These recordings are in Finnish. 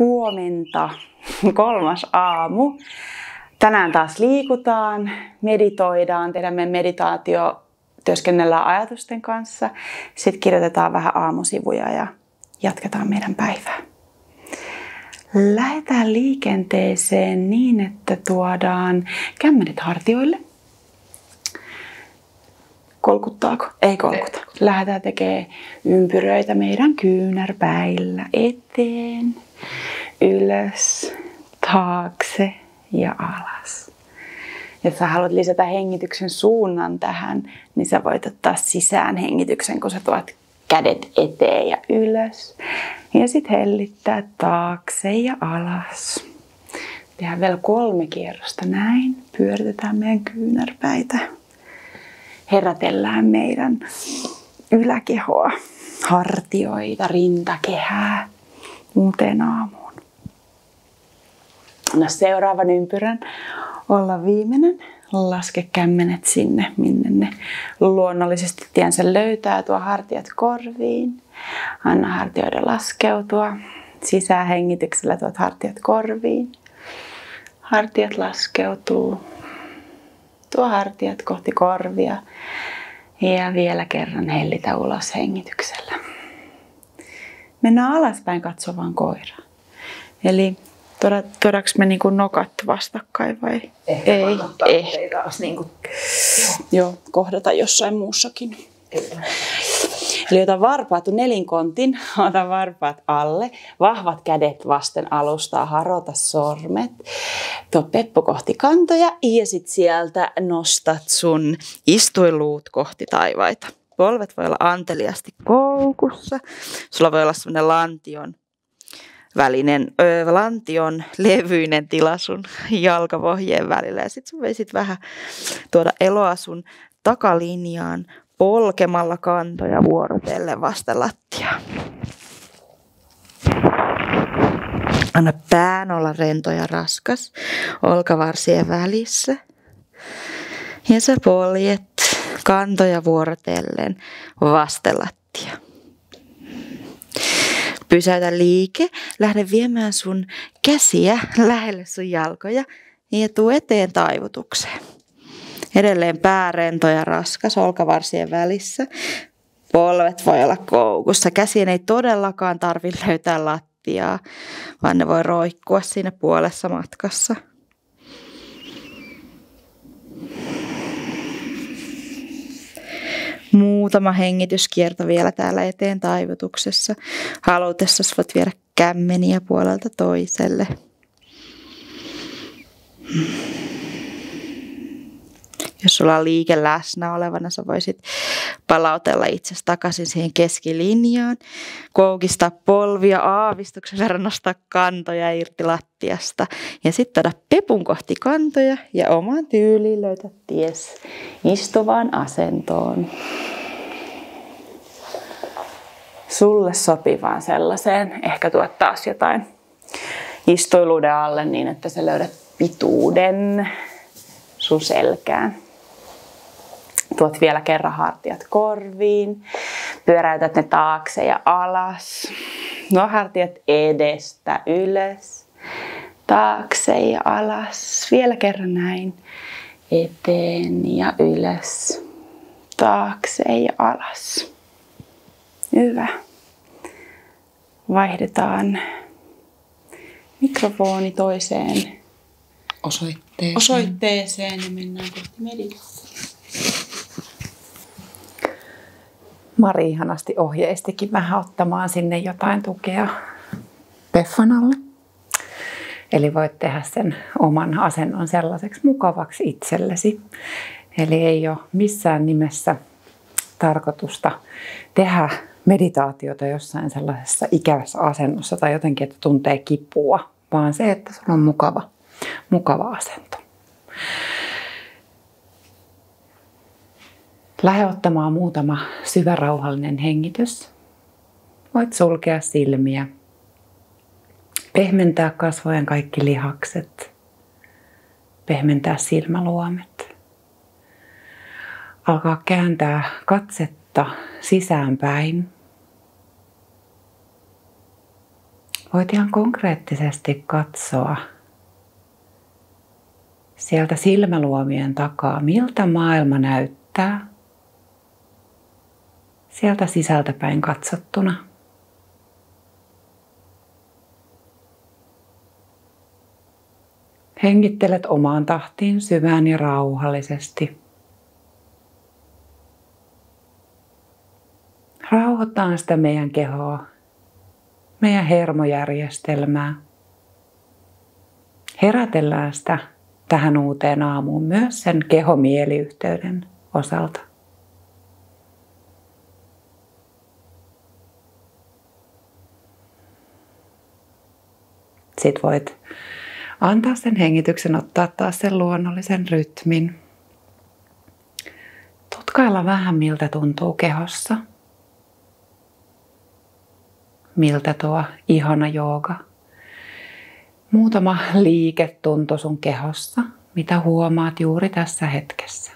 huomenta, kolmas aamu. Tänään taas liikutaan, meditoidaan, tehdään meidän meditaatio, työskennellään ajatusten kanssa. Sitten kirjoitetaan vähän aamusivuja ja jatketaan meidän päivää. Lähdetään liikenteeseen niin, että tuodaan kämmenet hartioille. Kolkuttaako? Ei kolkuta. Lähdetään tekemään ympyröitä meidän kyynärpäillä eteen ylös, taakse ja alas. Jos sä haluat lisätä hengityksen suunnan tähän, niin sä voit ottaa sisään hengityksen, kun sä tuot kädet eteen ja ylös. Ja sitten hellittää taakse ja alas. Tehdään vielä kolme kierrosta näin. Pyöritetään meidän kyynärpäitä. Herätellään meidän yläkehoa, hartioita, rintakehää uuteen aamuun. No seuraavan ympyrän olla viimeinen. Laske kämmenet sinne, minne ne luonnollisesti tiensä löytää. Tuo hartiat korviin. Anna hartioiden laskeutua. Sisähengityksellä tuot hartiat korviin. Hartiat laskeutuu. Tuo hartiat kohti korvia. Ja vielä kerran hellitä ulos hengityksellä. Mennään alaspäin katsovaan koiraan. Eli Tuodaanko me niin nokat vastakkain vai Ehkä ei? ei. Taas niin kuin... Joo, kohdata jossain muussakin. Kyllä. Eli ota varpaat nelinkontin, ota varpaat alle, vahvat kädet vasten alustaa, harota sormet. Tuo peppu kohti kantoja ja sit sieltä nostat sun istuiluut kohti taivaita. Polvet voi olla anteliasti koukussa. Sulla voi olla sellainen lantion välinen ö, lantion levyinen tila sun jalkavohjeen välillä. Ja sit sun veisit vähän tuoda eloa sun takalinjaan polkemalla kantoja vuorotellen vasta lattia. Anna pään olla rento ja raskas olkavarsien välissä. Ja sä poljet kantoja vuorotellen vastelattia. Pysäytä liike, lähde viemään sun käsiä lähelle sun jalkoja ja tuu eteen taivutukseen. Edelleen päärento ja raskas olkavarsien välissä. Polvet voi olla koukussa. Käsien ei todellakaan tarvitse löytää lattiaa, vaan ne voi roikkua siinä puolessa matkassa. Muutama hengityskierto vielä täällä eteen taivutuksessa. Halutessa voit viedä kämmeniä puolelta toiselle. Jos sulla on liike läsnä olevana, sä voisit palautella itsesi takaisin siihen keskilinjaan, koukistaa polvia aavistuksen verran nostaa kantoja irti lattiasta ja sitten tuoda pepun kohti kantoja ja omaan tyyliin löytää ties istuvaan asentoon. Sulle sopivaan sellaiseen. Ehkä tuot taas jotain istuiluuden alle niin, että sä löydät pituuden sun selkään. Tuot vielä kerran hartiat korviin. Pyöräytät ne taakse ja alas. No hartiat edestä ylös. Taakse ja alas. Vielä kerran näin. Eteen ja ylös. Taakse ja alas. Hyvä. Vaihdetaan mikrofoni toiseen osoitteeseen. osoitteeseen ja mennään kohti meditaatiota. Mari ihanasti ohjeistikin vähän ottamaan sinne jotain tukea Peffan alle. Eli voit tehdä sen oman asennon sellaiseksi mukavaksi itsellesi. Eli ei ole missään nimessä tarkoitusta tehdä meditaatiota jossain sellaisessa ikävässä asennossa tai jotenkin, että tuntee kipua, vaan se, että sulla on mukava, mukava asento. Lähde ottamaan muutama syvä rauhallinen hengitys. Voit sulkea silmiä. Pehmentää kasvojen kaikki lihakset. Pehmentää silmäluomet. Alkaa kääntää katsetta sisäänpäin. voit ihan konkreettisesti katsoa sieltä silmäluomien takaa, miltä maailma näyttää sieltä sisältäpäin katsottuna. Hengittelet omaan tahtiin syvään ja rauhallisesti. Rauhoittaa sitä meidän kehoa, meidän hermojärjestelmää. Herätellään sitä tähän uuteen aamuun myös sen kehomieliyhteyden osalta. Sitten voit antaa sen hengityksen ottaa taas sen luonnollisen rytmin. Tutkailla vähän miltä tuntuu kehossa. Miltä tuo ihana jooga. Muutama liike tuntuu sun kehossa, mitä huomaat juuri tässä hetkessä.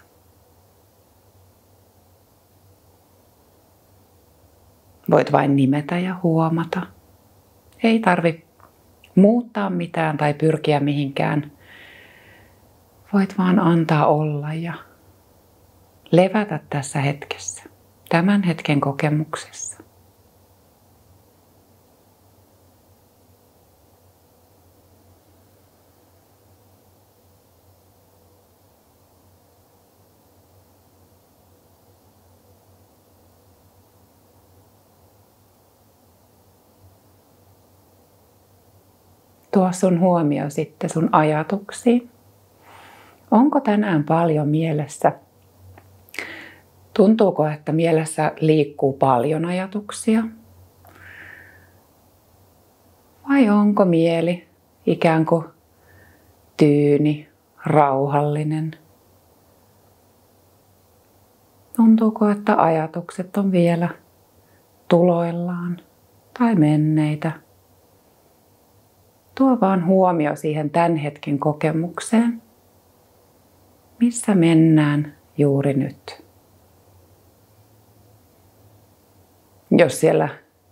Voit vain nimetä ja huomata. Ei tarvi muuttaa mitään tai pyrkiä mihinkään. Voit vaan antaa olla ja levätä tässä hetkessä, tämän hetken kokemuksessa. Tuo sun huomio sitten sun ajatuksiin. Onko tänään paljon mielessä? Tuntuuko, että mielessä liikkuu paljon ajatuksia? Vai onko mieli ikään kuin tyyni, rauhallinen? Tuntuuko, että ajatukset on vielä tuloillaan tai menneitä? Tuo vaan huomio siihen tämän hetken kokemukseen. Missä mennään juuri nyt? Jos siellä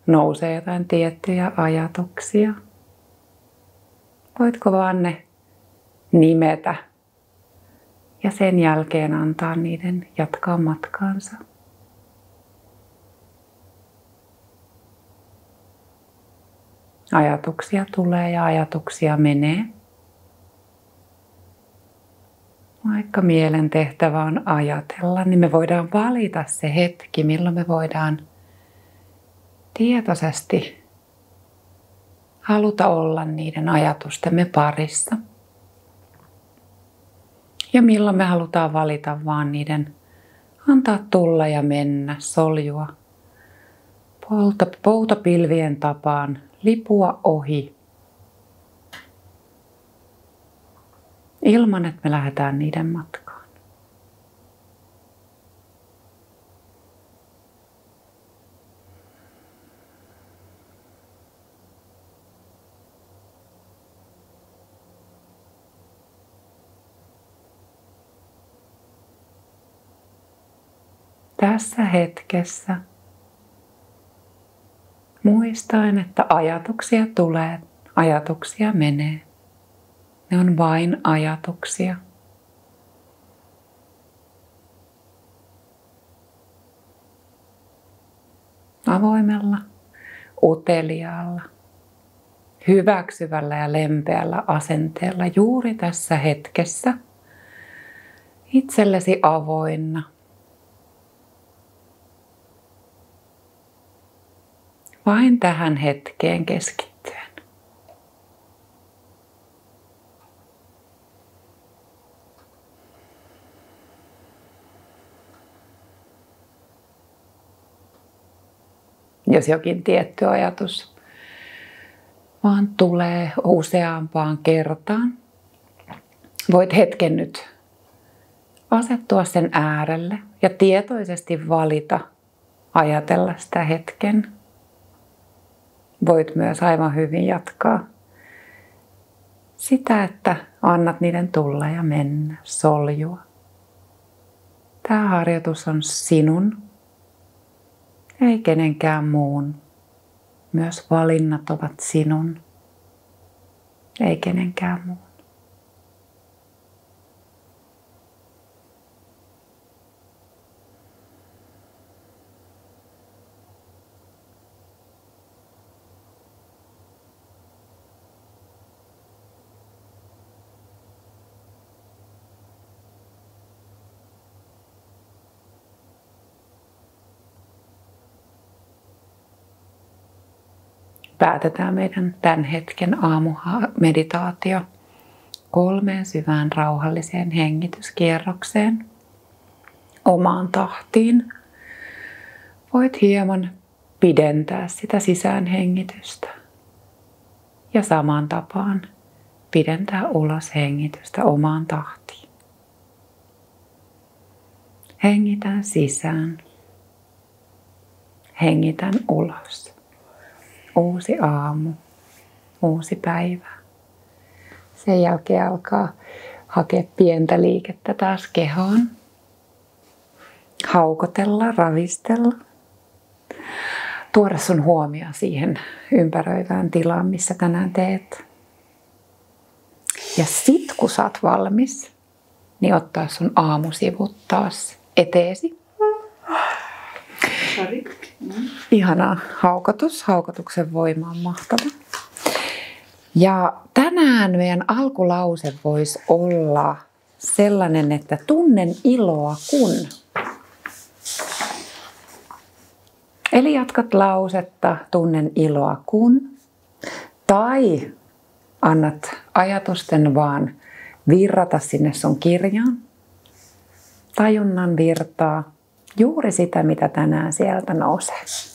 nousee jotain tiettyjä ajatuksia, voitko vaan ne nimetä ja sen jälkeen antaa niiden jatkaa matkaansa. Ajatuksia tulee ja ajatuksia menee. Vaikka mielen tehtävä on ajatella, niin me voidaan valita se hetki, milloin me voidaan tietoisesti haluta olla niiden ajatustemme parissa. Ja milloin me halutaan valita vaan niiden antaa tulla ja mennä, soljua poutapilvien tapaan lipua ohi ilman, että me lähdetään niiden matkaan. Tässä hetkessä Muistaen, että ajatuksia tulee, ajatuksia menee. Ne on vain ajatuksia. Avoimella, uteliaalla, hyväksyvällä ja lempeällä asenteella juuri tässä hetkessä itsellesi avoinna Vain tähän hetkeen keskittyen. Jos jokin tietty ajatus vaan tulee useampaan kertaan, voit hetken nyt asettua sen äärelle ja tietoisesti valita ajatella sitä hetken voit myös aivan hyvin jatkaa sitä, että annat niiden tulla ja mennä, soljua. Tämä harjoitus on sinun, ei kenenkään muun. Myös valinnat ovat sinun, ei kenenkään muun. Päätetään meidän tämän hetken aamumeditaatio kolmeen syvään rauhalliseen hengityskierrokseen omaan tahtiin. Voit hieman pidentää sitä sisäänhengitystä ja samaan tapaan pidentää ulos hengitystä omaan tahtiin. Hengitän sisään. Hengitän ulos uusi aamu, uusi päivä. Sen jälkeen alkaa hakea pientä liikettä taas kehoon. Haukotella, ravistella. Tuoda sun huomio siihen ympäröivään tilaan, missä tänään teet. Ja sit kun sä oot valmis, niin ottaa sun aamusivut taas eteesi Sari. Mm. Ihana haukotus. Haukotuksen voima on mahtava. Ja tänään meidän alkulause voisi olla sellainen, että tunnen iloa kun. Eli jatkat lausetta, tunnen iloa kun. Tai annat ajatusten vaan virrata sinne sun kirjaan. Tajunnan virtaa juuri sitä, mitä tänään sieltä nousee.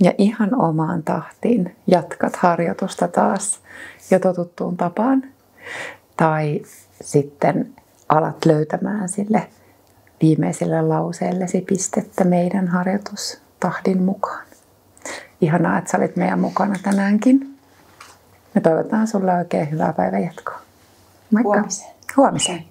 Ja ihan omaan tahtiin jatkat harjoitusta taas jo totuttuun tapaan. Tai sitten alat löytämään sille viimeiselle lauseellesi pistettä meidän harjoitustahdin mukaan. Ihanaa, että sä olit meidän mukana tänäänkin. Me toivotaan sulle oikein hyvää päivänjatkoa. Moikka. Huomiseen. Huomiseen.